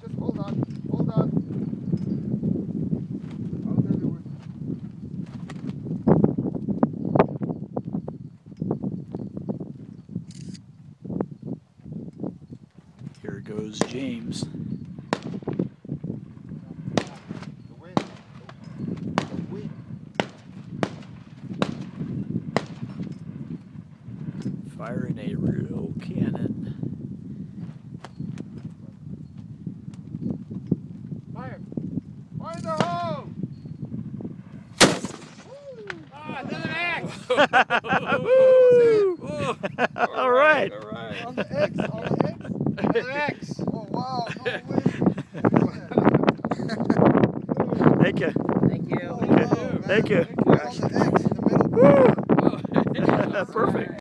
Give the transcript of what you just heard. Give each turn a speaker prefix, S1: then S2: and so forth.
S1: Just hold on, hold on. I'll tell you when.
S2: Here goes James.
S1: The wind. The wind.
S2: Firing a real cannon. All right.
S3: All right.
S1: On the X, on the X.
S3: Another X.
S1: Oh wow, no.
S2: Thank you.
S3: Thank you.
S1: Oh, wow, man.
S2: Thank you.
S1: On the X in the middle.
S2: Woo!
S3: Oh,
S2: Perfect.